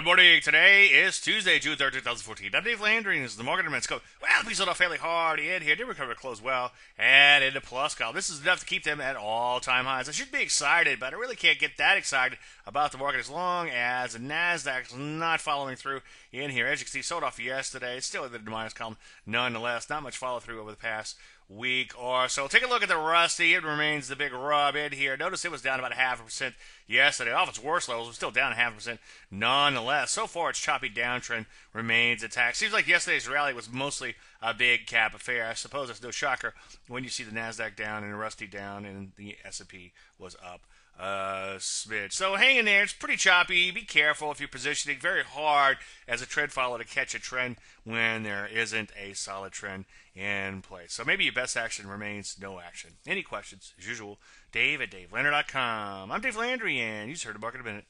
Good morning. Today is Tuesday, June 3rd, 2014. I'm Dave Landry, and this is the Market Minutes. Well, we sold off fairly hard in here. Did recover close well and into plus column. This is enough to keep them at all-time highs. I should be excited, but I really can't get that excited about the market as long as the Nasdaq's not following through in here. As you can see, sold off yesterday. Still in the minus column, nonetheless. Not much follow through over the past week or so. Take a look at the Rusty. It remains the big rub in here. Notice it was down about half a percent yesterday. Off its worst levels, it was still down half a percent nonetheless. So far, its choppy downtrend remains intact. Seems like yesterday's rally was mostly a big cap affair. I suppose it's no shocker when you see the Nasdaq down and Rusty down and the S&P was up uh, smidge. So hang in there. It's pretty choppy. Be careful if you're positioning. Very hard as a trend follower to catch a trend when there isn't a solid trend in place. So maybe your best action remains no action. Any questions, as usual, Dave at DaveLandry.com. I'm Dave Landry, and you just heard a Market a Minute.